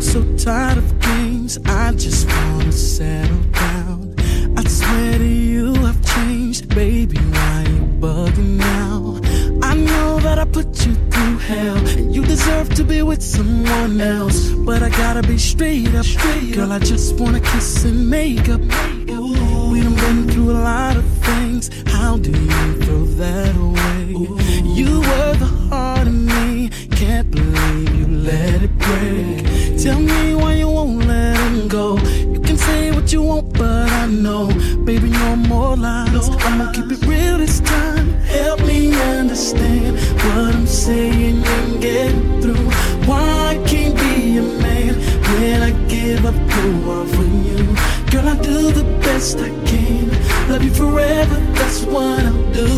I'm so tired of games, I just wanna settle down. I swear to you, I've changed, baby. Why you bugging now? I know that I put you through hell, and you deserve to be with someone else. But I gotta be straight up, straight girl. I just wanna kiss and make up. We done been through a lot of things. How do you throw that? that's what I'll do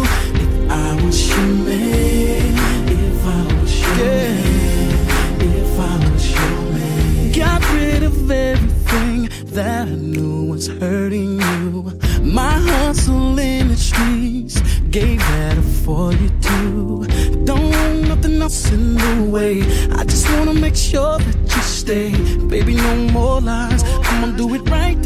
if I was your man. If I was your man. If I was your man. Got rid of everything that I knew was hurting you. My hustle in the streets gave that for you too. Don't want nothing else in the way. I just wanna make sure that you stay, baby. No more lies. I'ma do it right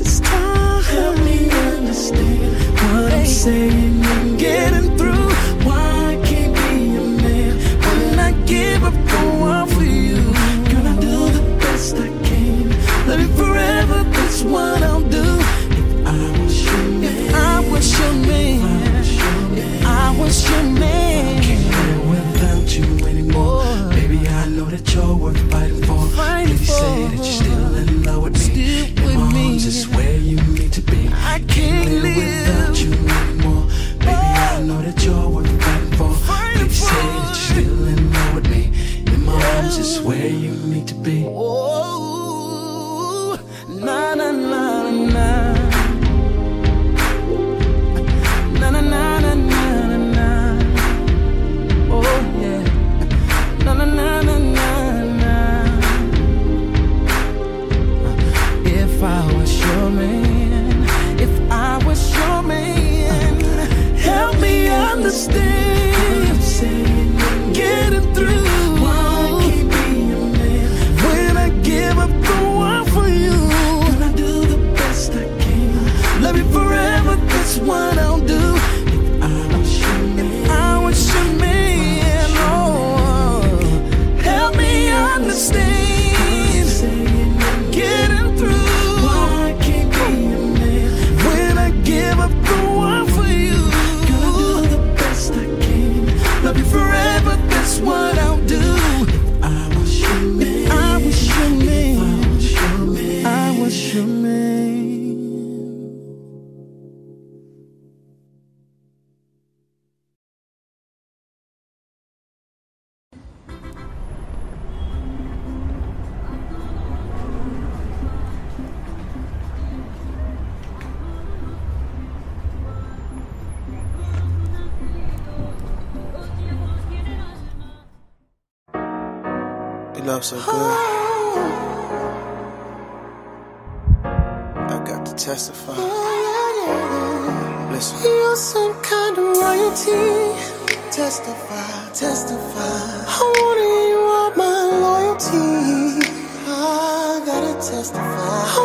love so good. I got to testify. Listen. You're some kind of royalty. Testify, testify. I want you all my loyalty. I gotta testify.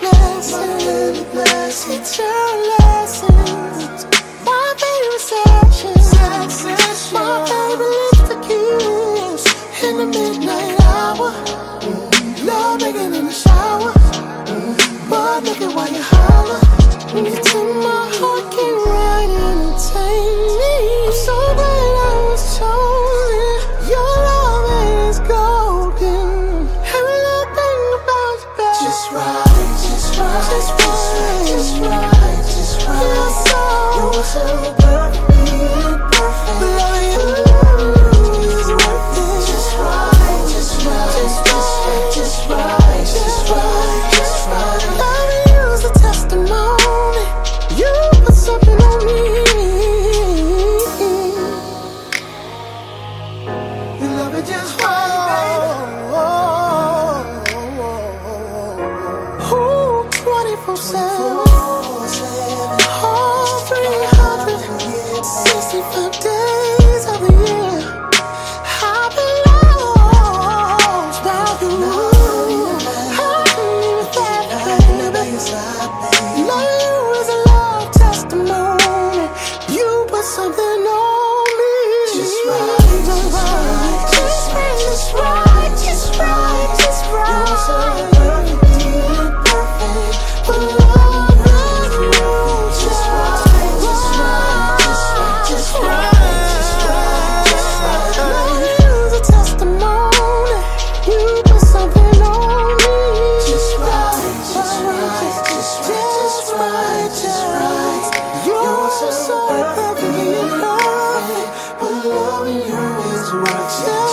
blessing, blessing, it's your love. yeah